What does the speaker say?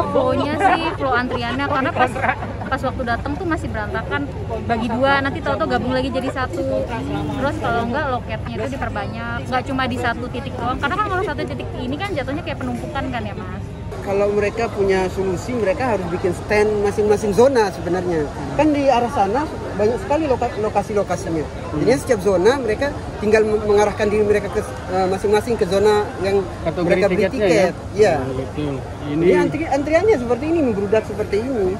Iya, bau nya sih flow antriannya. Karena pas pas waktu datang tuh masih berantakan. Bagi dua nanti tau-tau gabung lagi jadi satu. Terus kalau enggak loketnya itu diperbanyak. Nggak cuma di satu titik doang. Karena kan kalau satu titik ini kan jatuhnya kayak penumpukan kan ya mas? Kalau mereka punya solusi mereka harus bikin stand masing-masing zona sebenarnya. Kan di arah sana banyak sekali loka- lokasi-lokasinya. Jadi setiap zona mereka tinggal mengarahkan diri mereka ke eh, masing-masing ke zona yang Kategori mereka beli tiket. ya? Nah, betul. Ini Ini antri antriannya seperti ini membludak seperti ini